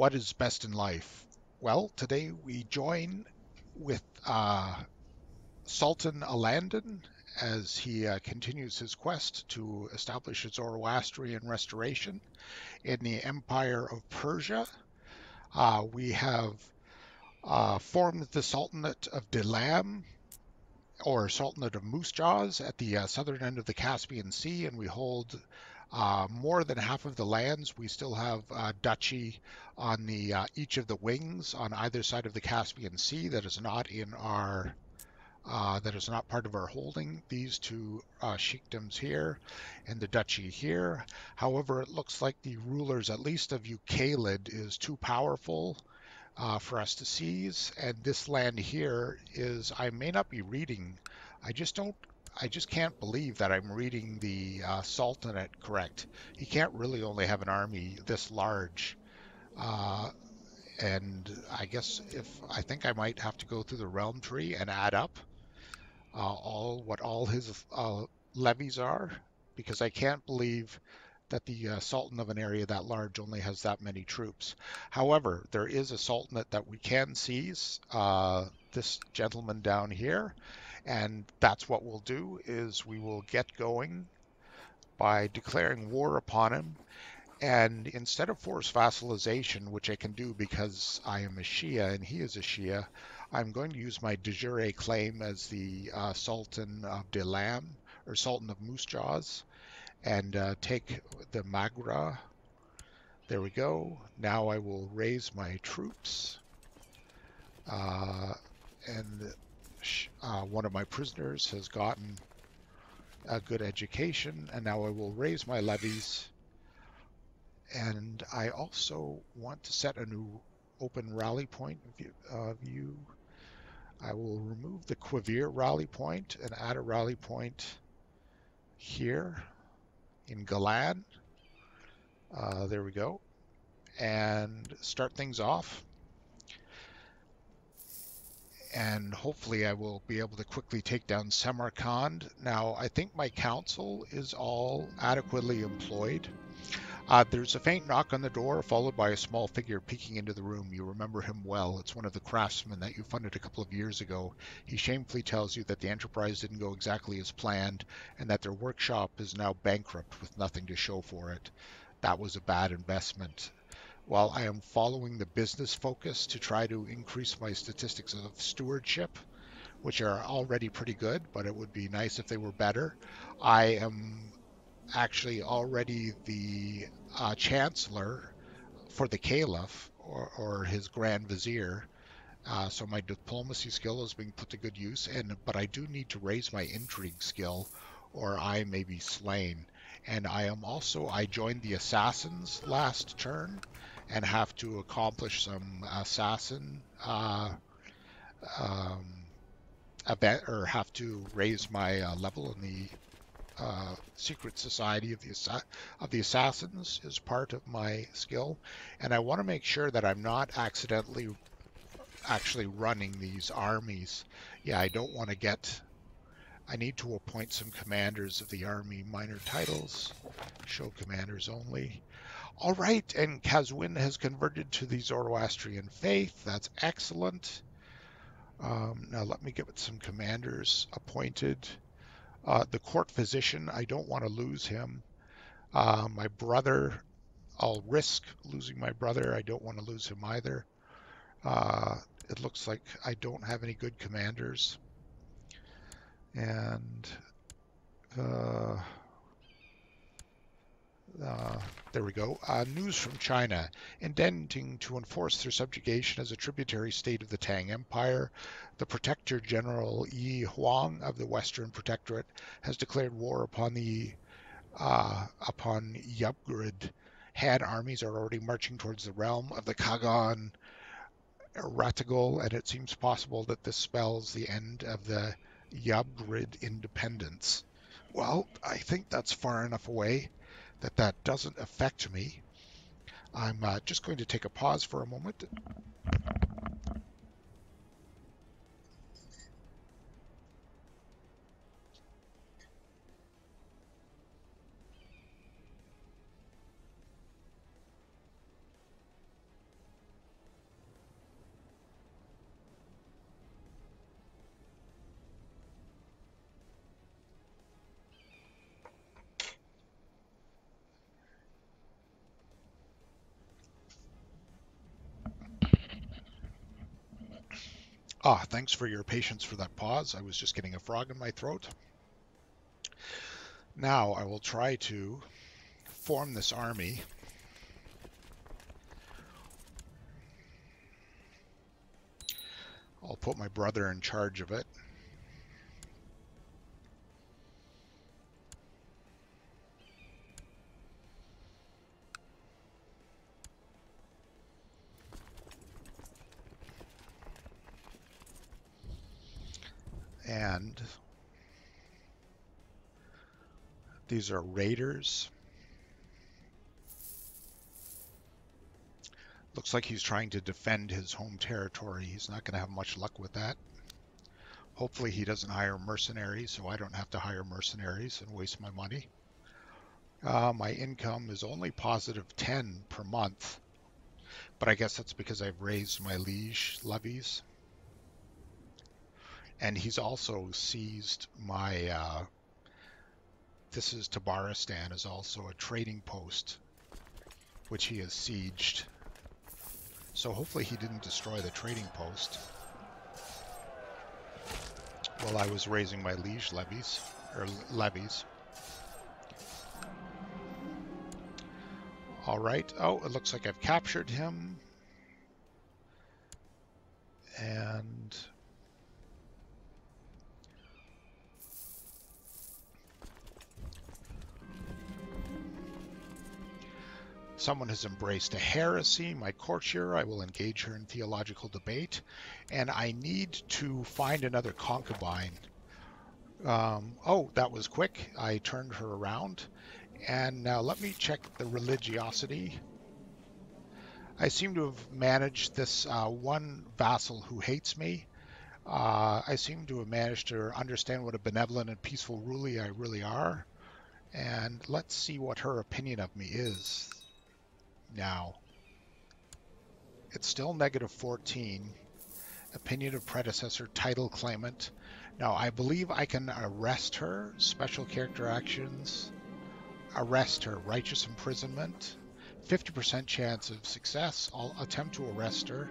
what is best in life? Well, today we join with uh, Sultan Elanden as he uh, continues his quest to establish a Zoroastrian restoration in the Empire of Persia. Uh, we have uh, formed the Sultanate of Delam, or Sultanate of Moose Jaws, at the uh, southern end of the Caspian Sea, and we hold uh, more than half of the lands. We still have uh, duchy on the uh, each of the wings on either side of the Caspian Sea that is not in our uh, that is not part of our holding. These two uh, sheikdoms here and the duchy here. However, it looks like the rulers, at least of Uqailid, is too powerful uh, for us to seize. And this land here is, I may not be reading, I just don't I just can't believe that I'm reading the uh, Sultanate correct. He can't really only have an army this large. Uh, and I guess if I think I might have to go through the realm tree and add up uh, all what all his uh, levies are, because I can't believe that the uh, sultan of an area that large only has that many troops. However, there is a sultanate that we can seize. Uh, this gentleman down here, and that's what we'll do is we will get going by declaring war upon him. And instead of forced vassalization, which I can do because I am a Shia and he is a Shia, I'm going to use my de jure claim as the uh, Sultan of Delam, or Sultan of Moose Jaws, and uh, take the Magra. There we go. Now I will raise my troops. Uh, and uh, one of my prisoners has gotten a good education, and now I will raise my levies. And I also want to set a new open rally point view. Uh, view. I will remove the Quivir rally point and add a rally point here in Galan. Uh, there we go. And start things off and hopefully I will be able to quickly take down Samarkand. Now, I think my council is all adequately employed. Uh, there's a faint knock on the door, followed by a small figure peeking into the room. You remember him well. It's one of the craftsmen that you funded a couple of years ago. He shamefully tells you that the enterprise didn't go exactly as planned, and that their workshop is now bankrupt with nothing to show for it. That was a bad investment while I am following the business focus to try to increase my statistics of stewardship, which are already pretty good, but it would be nice if they were better. I am actually already the uh, chancellor for the caliph or, or his grand vizier. Uh, so my diplomacy skill is being put to good use, and but I do need to raise my intrigue skill, or I may be slain. And I am also I joined the assassins last turn, and have to accomplish some assassin uh, um, event or have to raise my uh, level in the uh, secret society of the of the assassins is part of my skill, and I want to make sure that I'm not accidentally actually running these armies. Yeah, I don't want to get. I need to appoint some commanders of the army minor titles. Show commanders only. All right, and Kazwin has converted to the Zoroastrian faith. That's excellent. Um, now let me get some commanders appointed. Uh, the court physician, I don't want to lose him. Uh, my brother, I'll risk losing my brother. I don't want to lose him either. Uh, it looks like I don't have any good commanders. And uh, uh, there we go. Uh, news from China. Intending to enforce their subjugation as a tributary state of the Tang Empire, the Protector General Yi Huang of the Western Protectorate has declared war upon the uh, upon Yubgrid. Han armies are already marching towards the realm of the Kagan Ratagul, and it seems possible that this spells the end of the Yubgrid independence. Well, I think that's far enough away that that doesn't affect me. I'm uh, just going to take a pause for a moment. Ah, thanks for your patience for that pause. I was just getting a frog in my throat. Now I will try to form this army. I'll put my brother in charge of it. and these are raiders. Looks like he's trying to defend his home territory. He's not going to have much luck with that. Hopefully he doesn't hire mercenaries, so I don't have to hire mercenaries and waste my money. Uh, my income is only positive 10 per month, but I guess that's because I've raised my liege levies and he's also seized my. Uh, this is Tabaristan is also a trading post, which he has sieged. So hopefully he didn't destroy the trading post while I was raising my liege levies or levies. All right. Oh, it looks like I've captured him. And Someone has embraced a heresy, my courtier. I will engage her in theological debate. And I need to find another concubine. Um, oh, that was quick. I turned her around. And now let me check the religiosity. I seem to have managed this uh, one vassal who hates me. Uh, I seem to have managed to understand what a benevolent and peaceful ruler I really are. And let's see what her opinion of me is now. It's still negative 14. Opinion of predecessor, title claimant. Now, I believe I can arrest her, special character actions, arrest her, righteous imprisonment, 50% chance of success. I'll attempt to arrest her.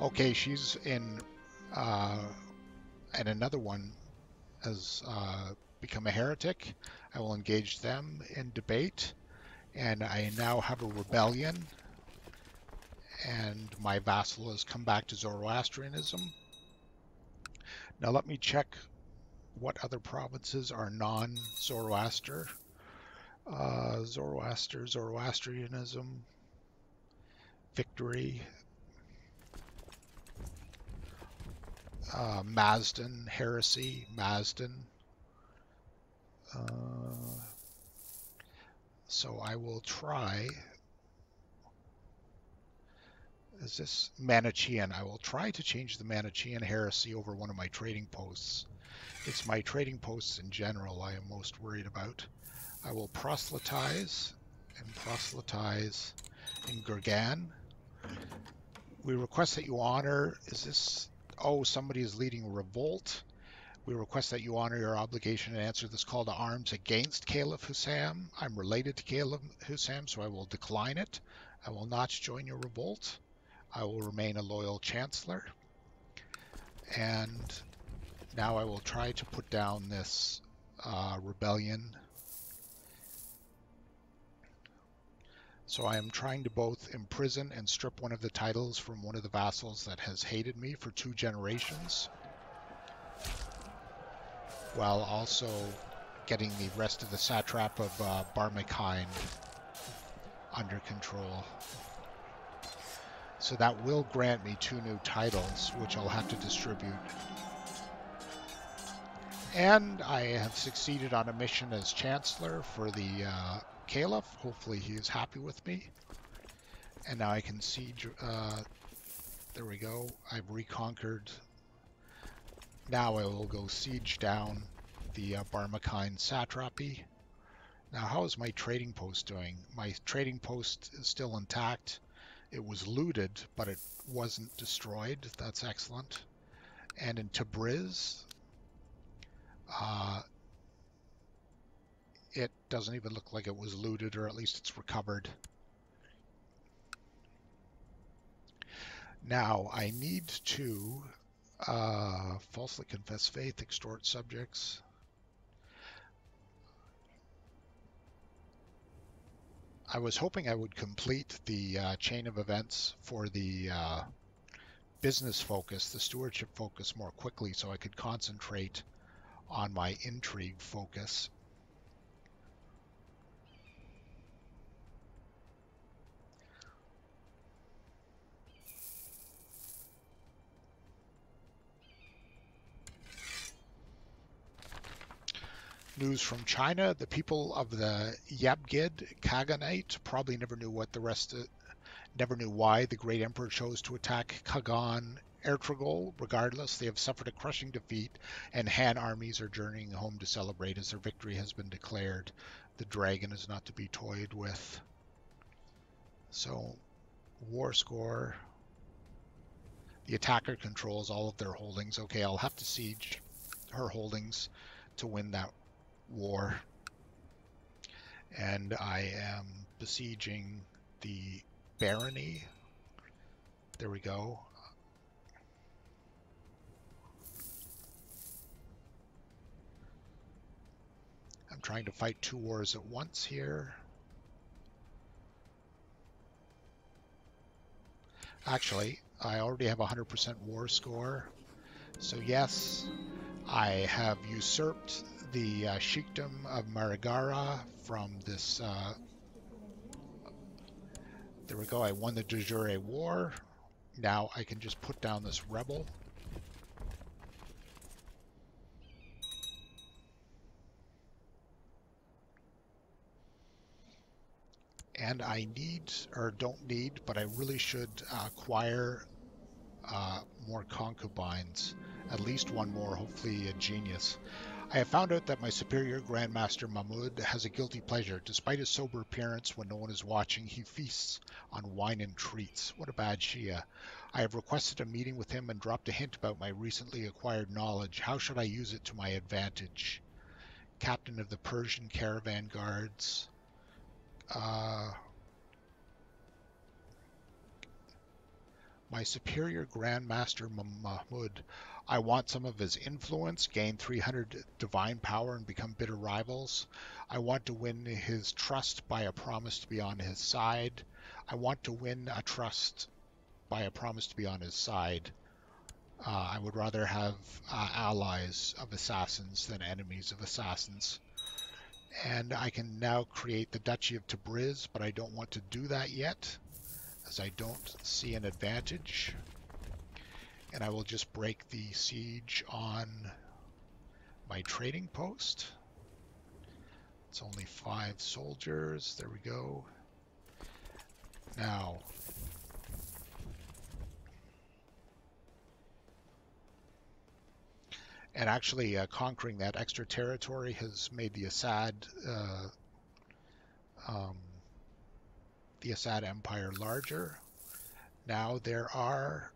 Okay, she's in, uh, and another one has uh, become a heretic. I will engage them in debate and I now have a rebellion and my vassal has come back to Zoroastrianism. Now let me check what other provinces are non-Zoroaster. Uh, Zoroaster, Zoroastrianism, Victory, uh, Mazdan, Heresy, Mazdan, uh, so I will try. Is this Manichaean? I will try to change the Manichaean heresy over one of my trading posts. It's my trading posts in general I am most worried about. I will proselytize and proselytize in Gurgan. We request that you honor, is this, oh, somebody is leading a revolt. We request that you honor your obligation and answer this call to arms against Caliph Hussam. I'm related to Caliph Hussam, so I will decline it. I will not join your revolt. I will remain a loyal chancellor. And now I will try to put down this uh, rebellion. So I am trying to both imprison and strip one of the titles from one of the vassals that has hated me for two generations while also getting the rest of the satrap of uh, Barmakine under control. So that will grant me two new titles, which I'll have to distribute. And I have succeeded on a mission as Chancellor for the uh, Caliph. Hopefully he is happy with me. And now I can see... Uh, there we go. I've reconquered now I will go siege down the uh, Barmakine satrapy. Now, how is my trading post doing? My trading post is still intact. It was looted, but it wasn't destroyed. That's excellent. And in Tabriz, uh, it doesn't even look like it was looted, or at least it's recovered. Now, I need to Uh, falsely confess faith, extort subjects. I was hoping I would complete the uh, chain of events for the uh, business focus, the stewardship focus more quickly so I could concentrate on my intrigue focus. News from China: The people of the Yabgid Khaganate probably never knew what the rest of, never knew why the great emperor chose to attack Kagan Ertugrul. Regardless, they have suffered a crushing defeat, and Han armies are journeying home to celebrate as their victory has been declared. The dragon is not to be toyed with. So, war score. The attacker controls all of their holdings. Okay, I'll have to siege her holdings to win that war. And I am besieging the barony. There we go. I'm trying to fight two wars at once here. Actually, I already have a 100% war score. So yes, I have usurped the uh, Sheikdom of Maragha from this. Uh, there we go. I won the De jure War. Now I can just put down this rebel. And I need, or don't need, but I really should acquire uh, more concubines. At least one more, hopefully a genius. I have found out that my superior Grandmaster Mahmud has a guilty pleasure. Despite his sober appearance when no one is watching, he feasts on wine and treats. What a bad Shia. I have requested a meeting with him and dropped a hint about my recently acquired knowledge. How should I use it to my advantage? Captain of the Persian Caravan Guards. Uh, my superior Grandmaster Mahmud I want some of his influence, gain 300 divine power, and become bitter rivals. I want to win his trust by a promise to be on his side. I want to win a trust by a promise to be on his side. Uh, I would rather have uh, allies of assassins than enemies of assassins. And I can now create the Duchy of Tabriz, but I don't want to do that yet, as I don't see an advantage and I will just break the siege on my trading post. It's only five soldiers. There we go. Now, and actually uh, conquering that extra territory has made the Assad uh, um, the Assad Empire larger. Now there are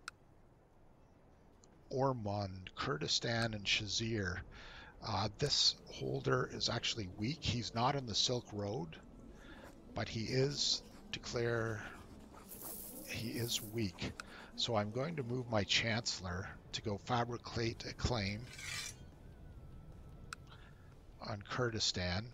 Ormond, Kurdistan, and Shazir. Uh, this holder is actually weak. He's not in the Silk Road, but he is declare he is weak. So I'm going to move my Chancellor to go fabricate a claim on Kurdistan.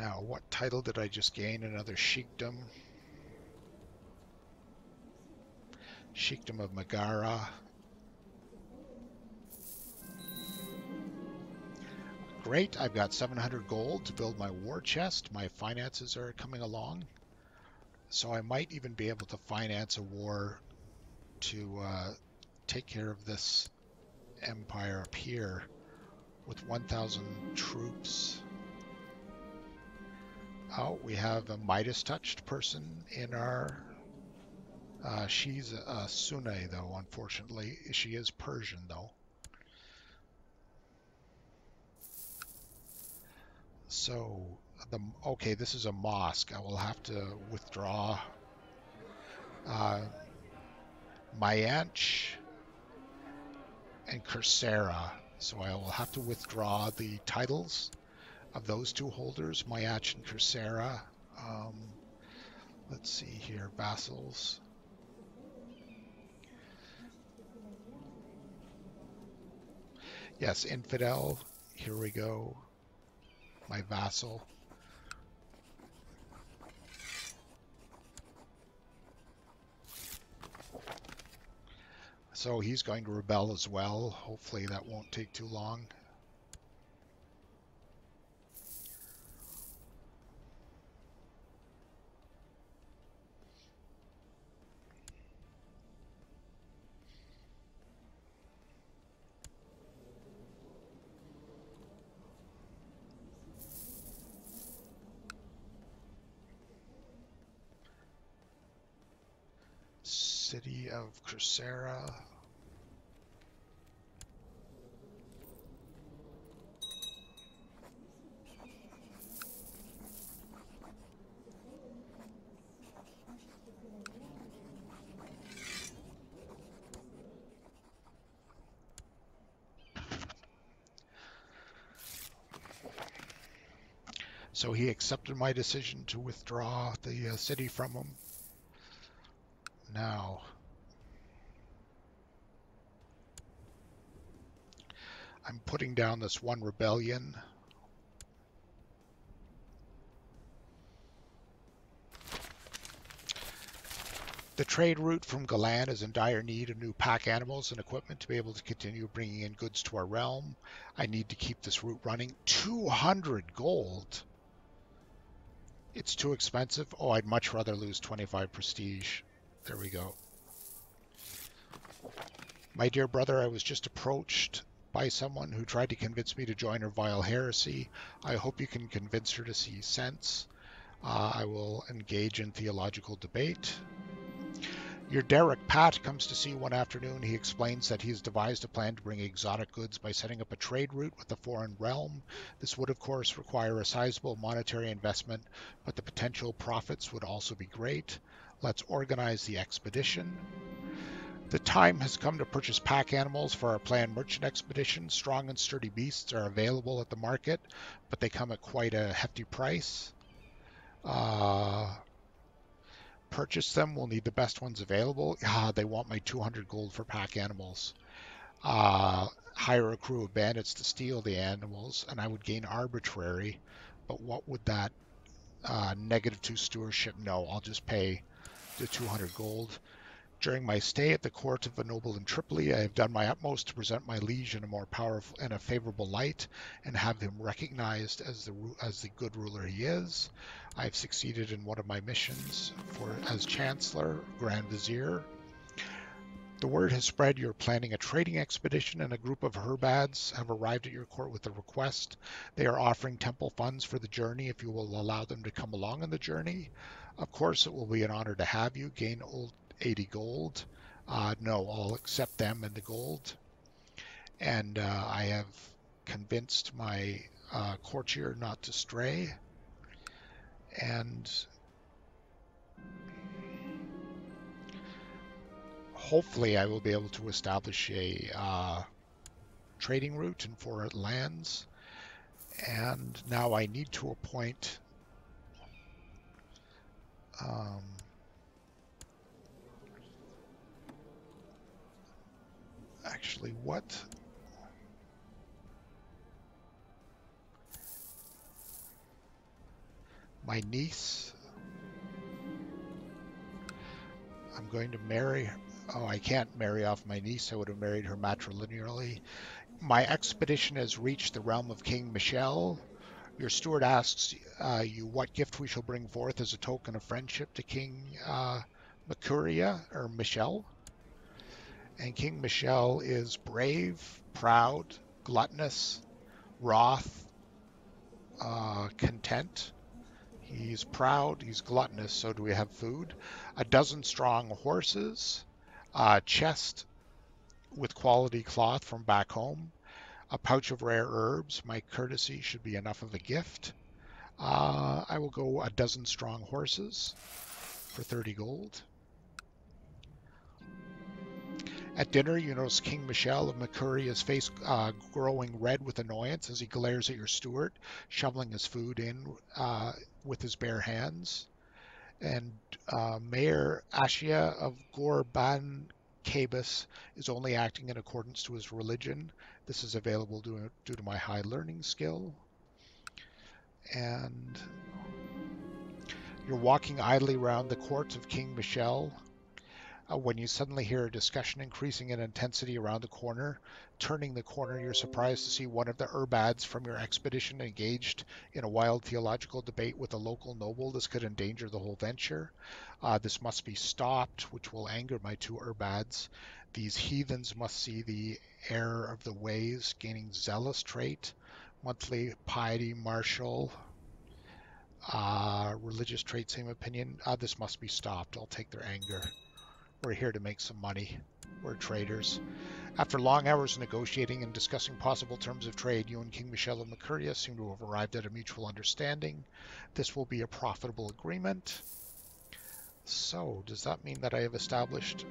Now, what title did I just gain? Another Sheikdom. Sheikdom of Maragha. Great, I've got 700 gold to build my war chest. My finances are coming along. So I might even be able to finance a war to uh, take care of this empire up here with 1,000 troops. Oh, we have a Midas touched person in our. Uh, she's a Sunni, though, unfortunately. She is Persian, though. So, the okay, this is a mosque. I will have to withdraw. Uh, Mayanch and Kursera. So I will have to withdraw the titles of those two holders, Myach and Kursera. Um, let's see here, vassals. Yes, infidel. Here we go. My vassal. So he's going to rebel as well. Hopefully that won't take too long. Of Kursera. So he accepted my decision to withdraw the uh, city from him now. Putting down this one rebellion. The trade route from Galan is in dire need of new pack animals and equipment to be able to continue bringing in goods to our realm. I need to keep this route running. 200 gold. It's too expensive. Oh, I'd much rather lose 25 prestige. There we go. My dear brother, I was just approached by someone who tried to convince me to join her vile heresy. I hope you can convince her to see sense. Uh, I will engage in theological debate. Your Derek Pat comes to see you one afternoon. He explains that he has devised a plan to bring exotic goods by setting up a trade route with a foreign realm. This would, of course, require a sizable monetary investment, but the potential profits would also be great. Let's organize the expedition. The time has come to purchase pack animals for our planned merchant expedition. Strong and sturdy beasts are available at the market, but they come at quite a hefty price. Uh, purchase them. We'll need the best ones available. Ah, they want my 200 gold for pack animals. Uh, hire a crew of bandits to steal the animals, and I would gain arbitrary. But what would that uh, negative two stewardship? No, I'll just pay the 200 gold. During my stay at the court of a noble in Tripoli, I have done my utmost to present my liege in a more powerful and a favorable light, and have him recognized as the as the good ruler he is. I have succeeded in one of my missions for as Chancellor, Grand Vizier. The word has spread you're planning a trading expedition, and a group of herbads have arrived at your court with a request. They are offering temple funds for the journey if you will allow them to come along on the journey. Of course, it will be an honor to have you gain old 80 gold. Uh, no, I'll accept them and the gold. And uh, I have convinced my uh, courtier not to stray. And hopefully I will be able to establish a uh, trading route in foreign lands. And now I need to appoint um, actually, what? My niece. I'm going to marry. Oh, I can't marry off my niece. I would have married her matrilineally. My expedition has reached the realm of King Michel. Your steward asks uh, you what gift we shall bring forth as a token of friendship to King uh, Macuria or Michel. And King Michel is brave, proud, gluttonous, wroth, uh, content. He's proud, he's gluttonous, so do we have food? A dozen strong horses, a chest with quality cloth from back home, a pouch of rare herbs. My courtesy should be enough of a gift. Uh, I will go a dozen strong horses for 30 gold. At dinner, you notice King Michel of his face uh, growing red with annoyance as he glares at your steward, shoveling his food in uh, with his bare hands. And uh, Mayor Ashia of Gorban Cabus is only acting in accordance to his religion. This is available due, due to my high learning skill. And you're walking idly around the courts of King Michel uh, when you suddenly hear a discussion increasing in intensity around the corner. Turning the corner, you're surprised to see one of the Urbads from your expedition engaged in a wild theological debate with a local noble. This could endanger the whole venture. Uh, this must be stopped, which will anger my two Urbads. These heathens must see the error of the ways, gaining zealous trait, monthly piety, martial, uh, religious trait, same opinion. Uh, this must be stopped. I'll take their anger. We're here to make some money. We're traders. After long hours negotiating and discussing possible terms of trade, you and King Michel of Macuria seem to have arrived at a mutual understanding. This will be a profitable agreement. So, does that mean that I have established...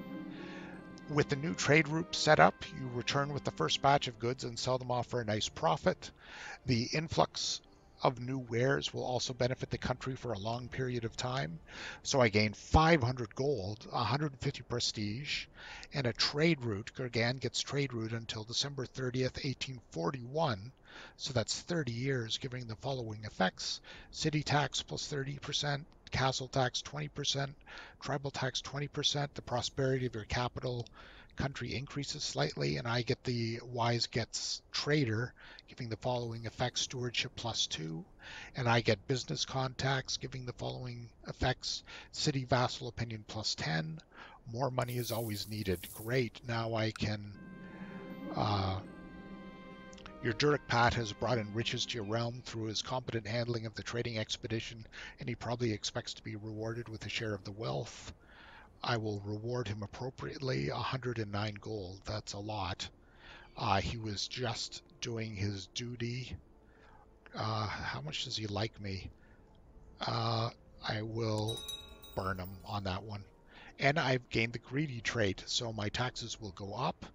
With the new trade route set up, you return with the first batch of goods and sell them off for a nice profit. The influx of new wares will also benefit the country for a long period of time. So I gain 500 gold, 150 prestige, and a trade route. Gurgan gets trade route until December 30th, 1841. So that's 30 years, giving the following effects city tax plus 30%, castle tax 20%, tribal tax 20%, the prosperity of your capital country increases slightly, and I get the Wise Gets Trader, giving the following effects stewardship plus two, and I get business contacts, giving the following effects city vassal opinion plus 10. More money is always needed. Great, now I can. Uh, your Durik Pat has brought in riches to your realm through his competent handling of the trading expedition, and he probably expects to be rewarded with a share of the wealth. I will reward him appropriately 109 gold. That's a lot. Uh, he was just doing his duty. Uh, how much does he like me? Uh, I will burn him on that one. And I've gained the greedy trait, so my taxes will go up.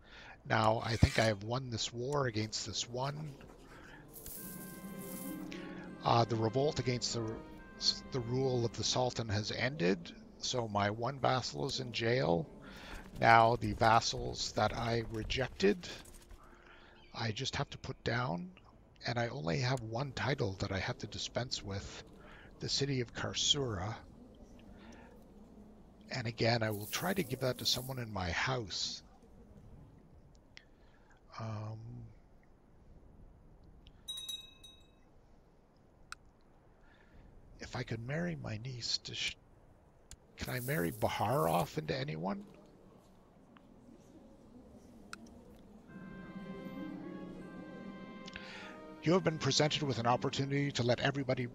Now, I think I have won this war against this one. Uh, the revolt against the, the rule of the Sultan has ended so my one vassal is in jail. Now the vassals that I rejected, I just have to put down. And I only have one title that I have to dispense with, the city of Karsura. And again, I will try to give that to someone in my house. Um, if I could marry my niece to can I marry Bahar off into anyone? You have been presented with an opportunity to let everybody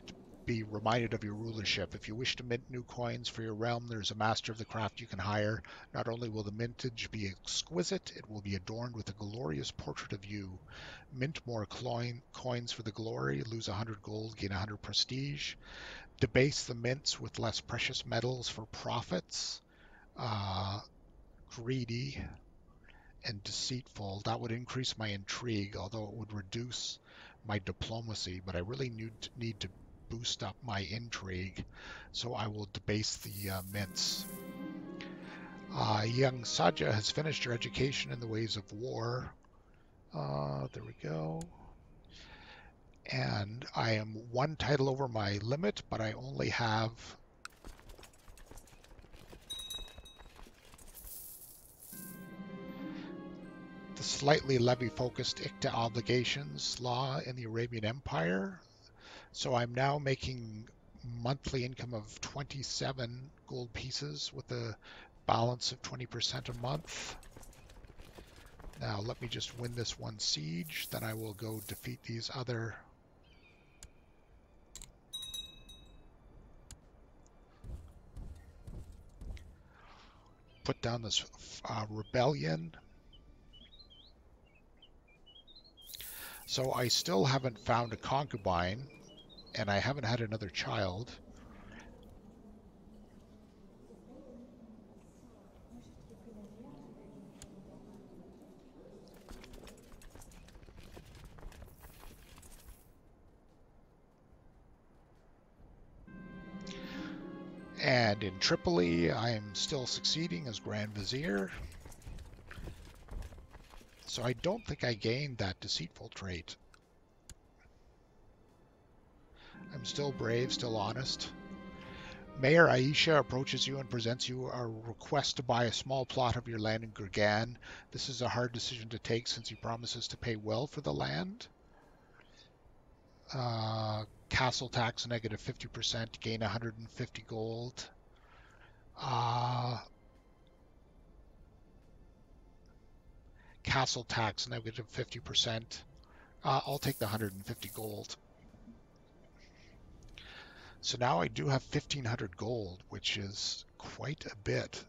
be reminded of your rulership. If you wish to mint new coins for your realm, there's a master of the craft you can hire. Not only will the mintage be exquisite, it will be adorned with a glorious portrait of you. Mint more coin, coins for the glory, lose 100 gold, gain 100 prestige debase the mints with less precious metals for profits, uh, greedy, and deceitful. That would increase my intrigue, although it would reduce my diplomacy. But I really need to, need to boost up my intrigue, so I will debase the uh, mints. Uh, young Saja has finished her education in the ways of war. Uh, there we go and I am one title over my limit, but I only have the slightly levy-focused Iqta obligations law in the Arabian Empire. So I'm now making monthly income of 27 gold pieces with a balance of 20% a month. Now let me just win this one siege, then I will go defeat these other put down this uh, rebellion. So I still haven't found a concubine, and I haven't had another child. And in Tripoli, I'm still succeeding as Grand Vizier. So I don't think I gained that deceitful trait. I'm still brave, still honest. Mayor Aisha approaches you and presents you a request to buy a small plot of your land in Gurgan. This is a hard decision to take since he promises to pay well for the land. Uh, castle tax negative 50%, gain 150 gold. Uh, castle tax negative 50%. Uh, I'll take the 150 gold. So now I do have 1500 gold, which is quite a bit.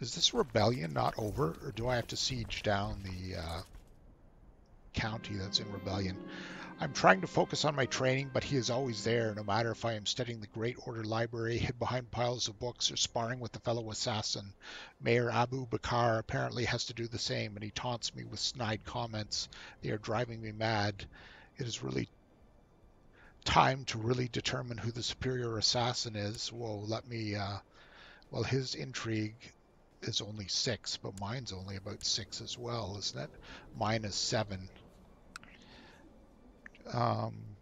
Is this rebellion not over, or do I have to siege down the uh, county that's in rebellion? I'm trying to focus on my training, but he is always there, no matter if I am studying the Great Order Library, hid behind piles of books, or sparring with a fellow assassin. Mayor Abu Bakar apparently has to do the same, and he taunts me with snide comments. They are driving me mad. It is really time to really determine who the superior assassin is. Whoa, let me, uh, well, his intrigue is only six, but mine's only about six as well, isn't it? Mine is seven. Um,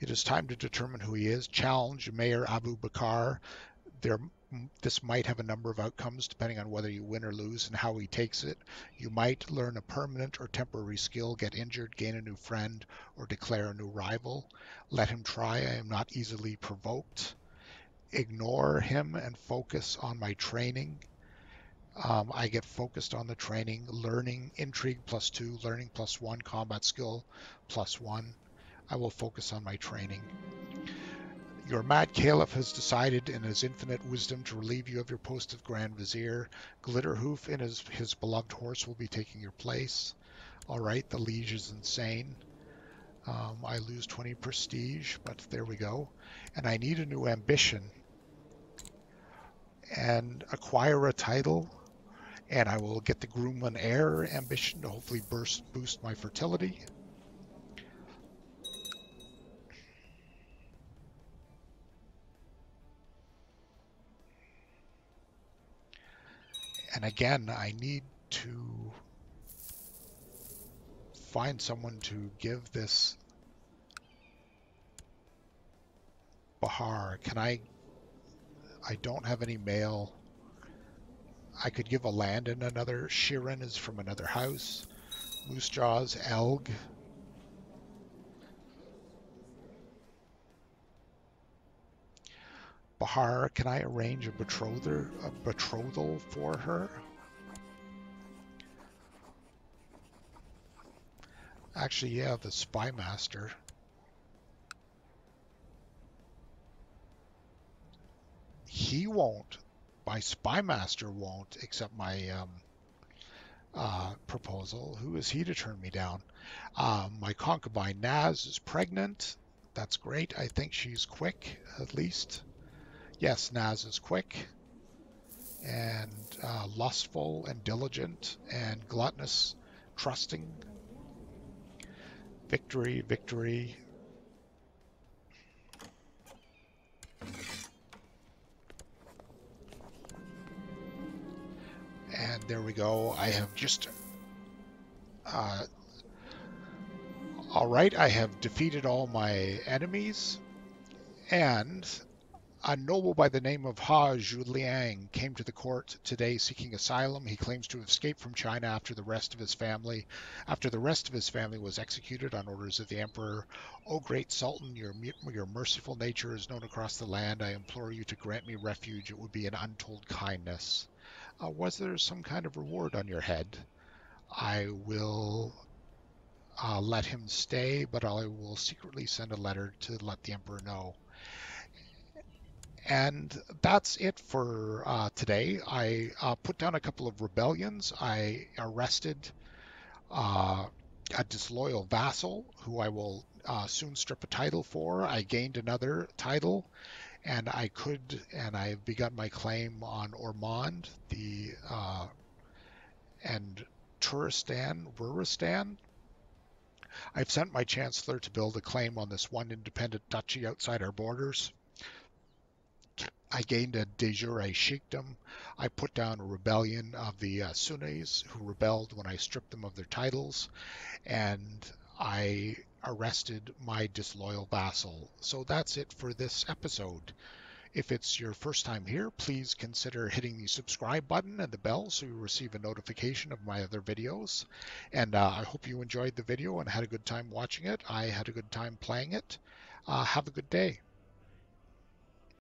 it is time to determine who he is. Challenge Mayor Abu Bakar. There, this might have a number of outcomes depending on whether you win or lose and how he takes it. You might learn a permanent or temporary skill, get injured, gain a new friend, or declare a new rival. Let him try. I am not easily provoked. Ignore him and focus on my training. Um, I get focused on the training, learning intrigue plus two, learning plus one, combat skill plus one. I will focus on my training. Your Mad Caliph has decided in his infinite wisdom to relieve you of your post of Grand Vizier. Glitterhoof and his, his beloved horse will be taking your place. All right, the liege is insane. Um, I lose 20 prestige, but there we go. And I need a new ambition and acquire a title and I will get the Groomlin Heir ambition to hopefully burst, boost my fertility. And again, I need to find someone to give this Bahar. Can I? I don't have any male I could give a land and another. Shirin is from another house. Moose Jaws, Elg. Bahar, can I arrange a betrother, a betrothal for her? Actually, yeah, the Spy Master. He won't my spymaster won't accept my um, uh, proposal. Who is he to turn me down? Um, my concubine Naz is pregnant. That's great. I think she's quick, at least. Yes, Naz is quick and uh, lustful and diligent and gluttonous, trusting. Victory, victory. There we go. I have just... Uh, all right, I have defeated all my enemies. And a noble by the name of Ha Zhuliang came to the court today seeking asylum. He claims to have escaped from China after the rest of his family, after the rest of his family was executed on orders of the emperor. O great Sultan, your your merciful nature is known across the land. I implore you to grant me refuge. It would be an untold kindness uh, was there some kind of reward on your head? I will uh, let him stay, but I will secretly send a letter to let the emperor know. And that's it for uh, today. I uh, put down a couple of rebellions. I arrested uh, a disloyal vassal who I will uh, soon strip a title for. I gained another title and I could, and I've begun my claim on Ormond, the uh, and Turistan, Ruristan. I've sent my chancellor to build a claim on this one independent duchy outside our borders. I gained a de jure sheikdom. I put down a rebellion of the uh, Sunnis who rebelled when I stripped them of their titles, and I arrested my disloyal vassal. So that's it for this episode. If it's your first time here, please consider hitting the subscribe button and the bell so you receive a notification of my other videos. And uh, I hope you enjoyed the video and had a good time watching it. I had a good time playing it. Uh, have a good day.